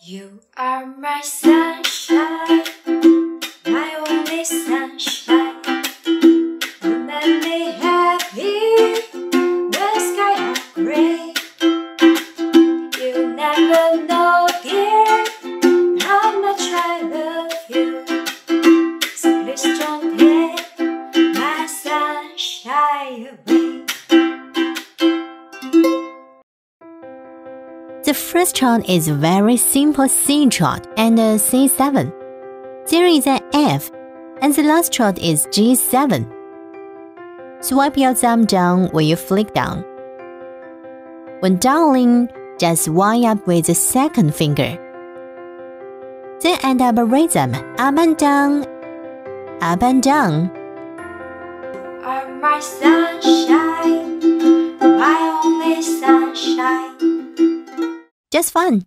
You are my sunshine, my only sunshine. You make me happy when skies are gray. You never know, dear, how much I love you. So please don't take my sunshine away. The first chord is a very simple C chord and a C7. There is an F, and the last chord is G7. Swipe your thumb down when you flick down. When downling, just wind up with the second finger. Then end up a rhythm up and down, up and down. Just fun.